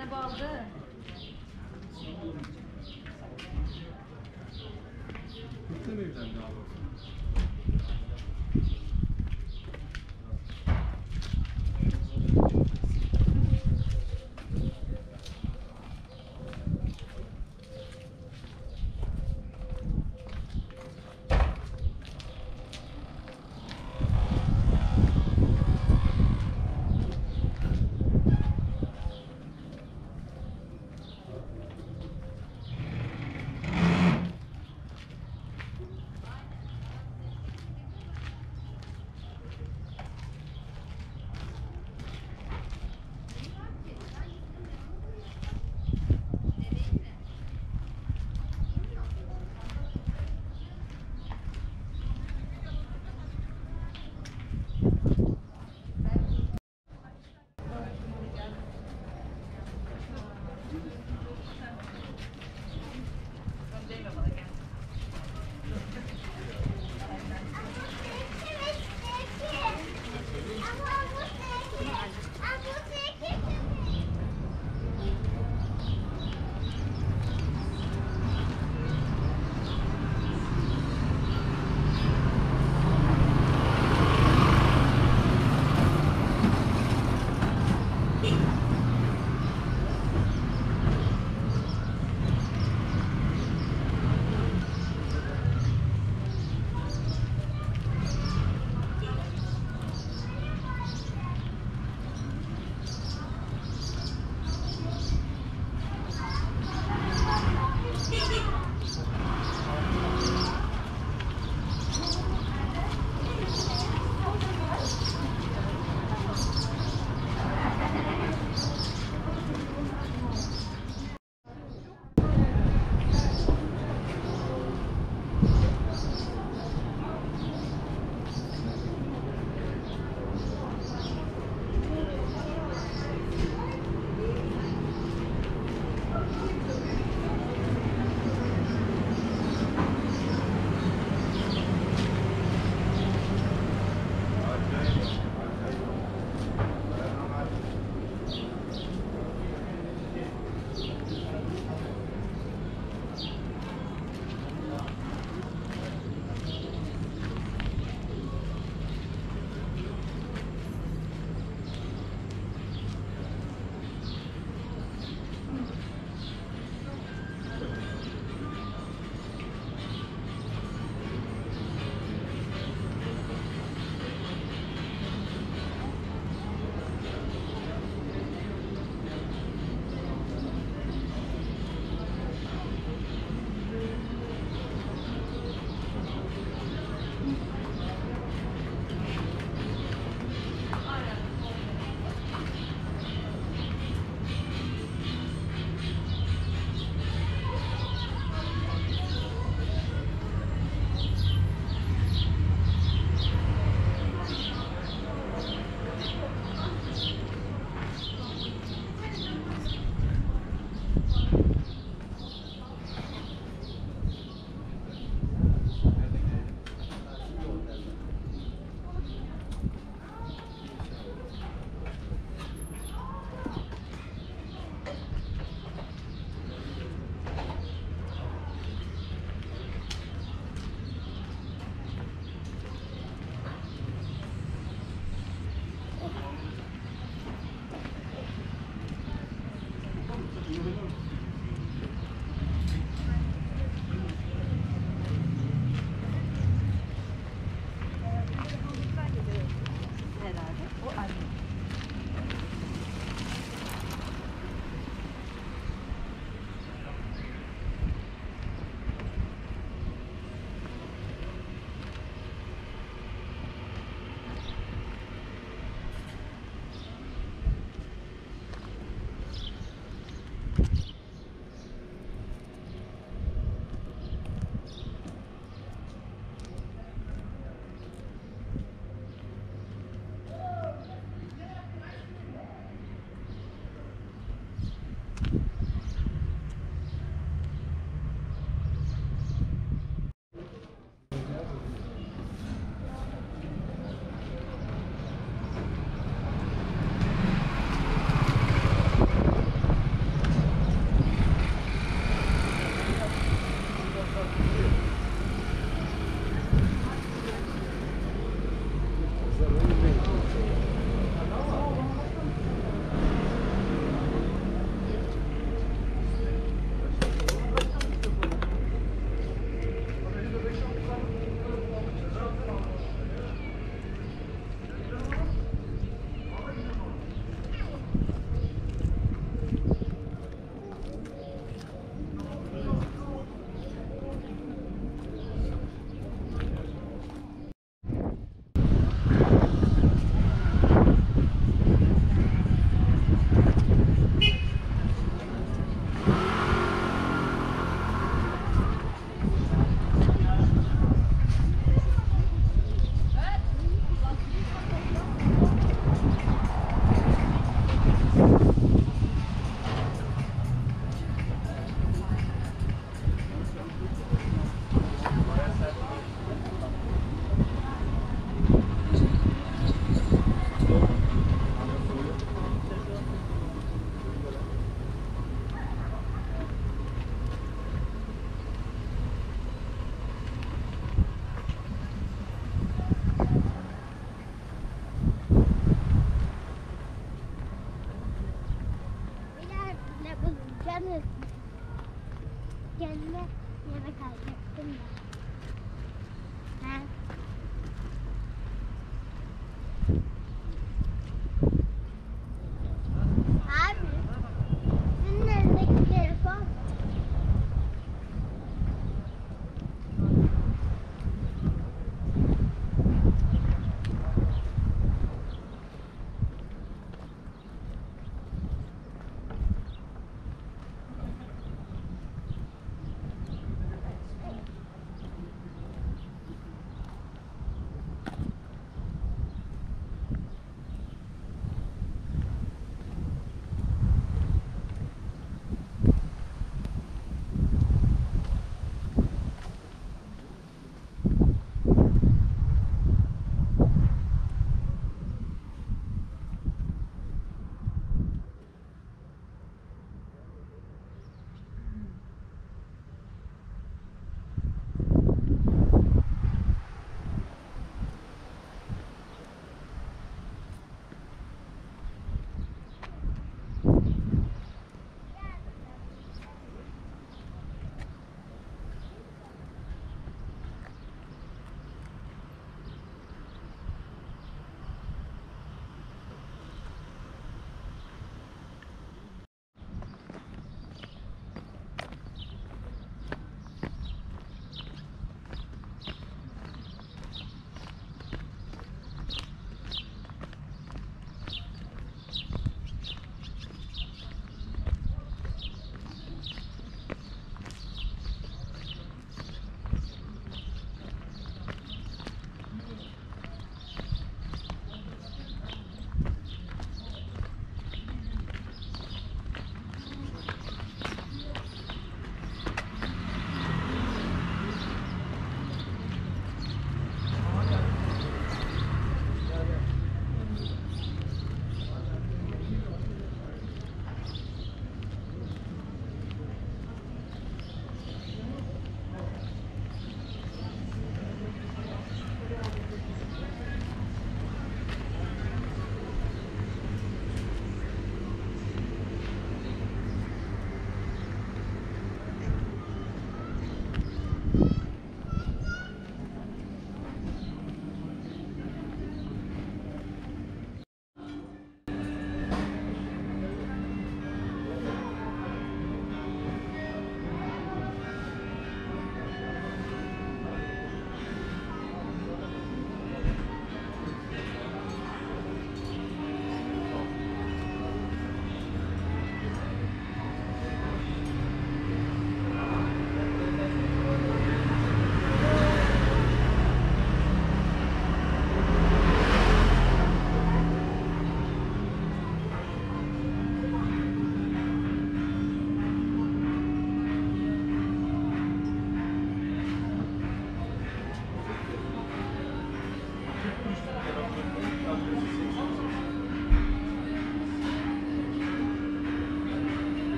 Keserlerini baldı.